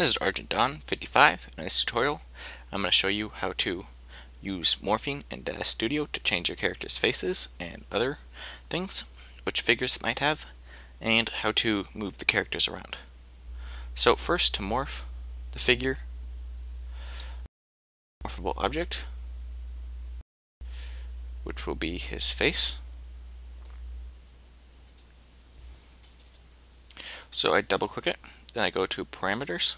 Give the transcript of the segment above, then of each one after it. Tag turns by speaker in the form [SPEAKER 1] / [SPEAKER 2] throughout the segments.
[SPEAKER 1] This is Argent Dawn 55 in this tutorial I'm going to show you how to use morphing in DAZ Studio to change your characters faces and other things which figures might have and how to move the characters around. So first to morph the figure morphable object which will be his face. So I double click it, then I go to parameters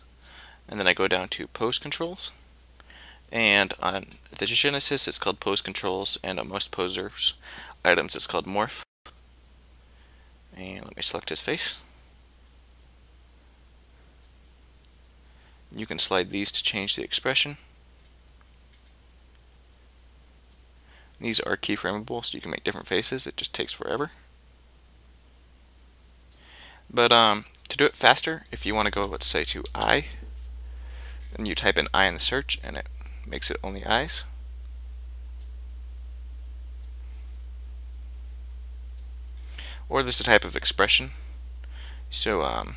[SPEAKER 1] and then I go down to pose controls. And on the Genesis it's called pose controls. And on most posers items it's called morph. And let me select his face. You can slide these to change the expression. These are keyframeable so you can make different faces. It just takes forever. But um, to do it faster if you want to go let's say to eye and you type in eye in the search and it makes it only eyes. Or there's a type of expression. So um,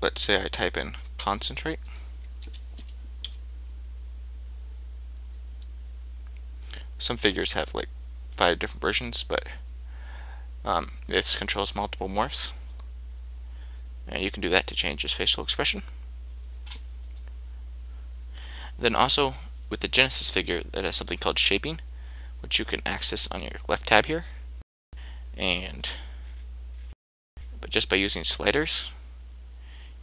[SPEAKER 1] let's say I type in concentrate. Some figures have like five different versions, but um, this controls multiple morphs. And you can do that to change his facial expression. Then also with the Genesis figure that has something called shaping, which you can access on your left tab here. And but just by using sliders,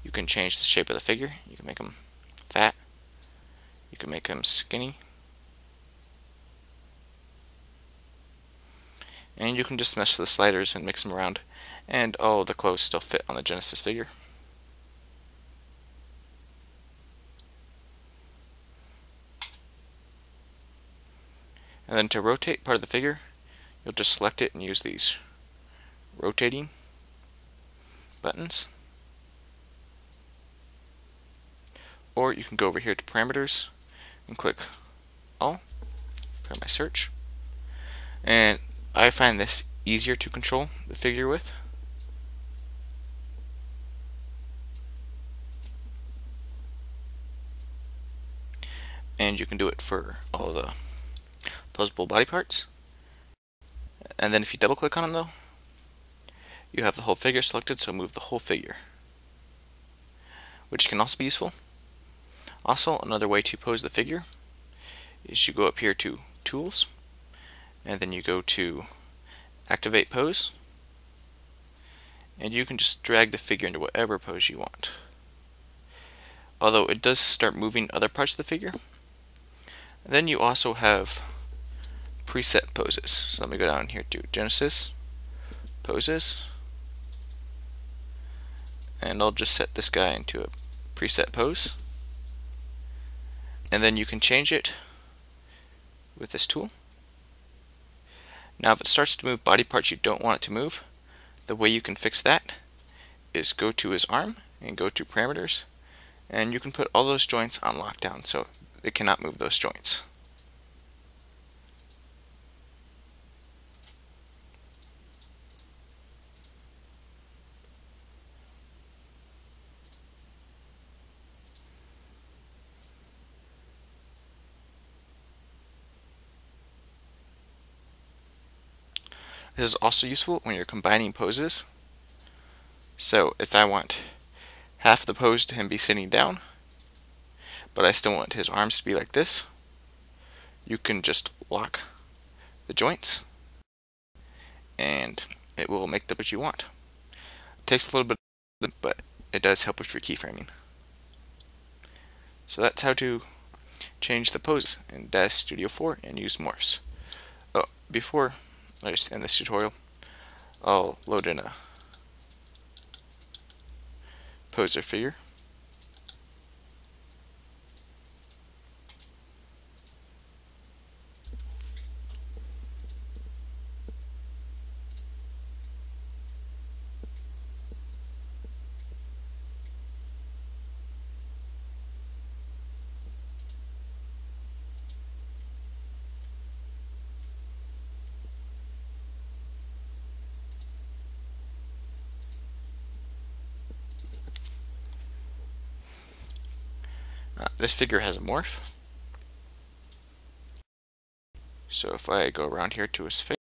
[SPEAKER 1] you can change the shape of the figure. You can make them fat. You can make them skinny. And you can just mesh the sliders and mix them around. And oh, the clothes still fit on the Genesis figure. And then to rotate part of the figure, you'll just select it and use these rotating buttons. Or you can go over here to parameters and click all, try my search. And I find this easier to control the figure with. And you can do it for all the posable body parts. And then if you double click on them though, you have the whole figure selected, so move the whole figure. Which can also be useful. Also, another way to pose the figure is you go up here to Tools, and then you go to Activate Pose, and you can just drag the figure into whatever pose you want. Although it does start moving other parts of the figure. And then you also have preset poses. So let me go down here to Genesis, poses, and I'll just set this guy into a preset pose. And then you can change it with this tool. Now if it starts to move body parts you don't want it to move, the way you can fix that is go to his arm and go to parameters and you can put all those joints on lockdown so it cannot move those joints. This is also useful when you're combining poses. So if I want half the pose to him be sitting down, but I still want his arms to be like this, you can just lock the joints and it will make the pose you want. It takes a little bit, but it does help with your keyframing. So that's how to change the pose in DAZ Studio 4 and use morphs. Oh, before just end this tutorial, I'll load in a poser figure. Uh, this figure has a morph. So if I go around here to his face,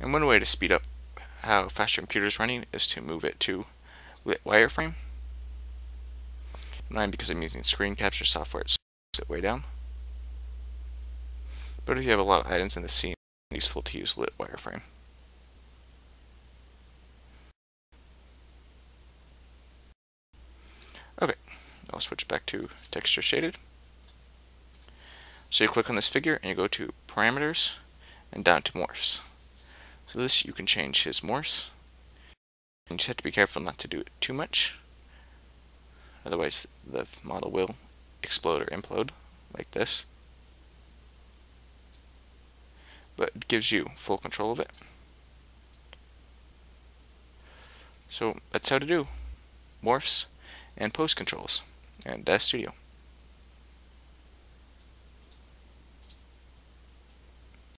[SPEAKER 1] and one way to speed up how fast your computer is running is to move it to lit wireframe. Mine, because I'm using screen capture software, it slows it way down. But if you have a lot of items in the scene, it's useful to use lit wireframe. I'll switch back to texture shaded. So you click on this figure and you go to parameters and down to morphs. So this you can change his morphs. And you just have to be careful not to do it too much. Otherwise the model will explode or implode like this. But it gives you full control of it. So that's how to do morphs and pose controls and DAZ Studio.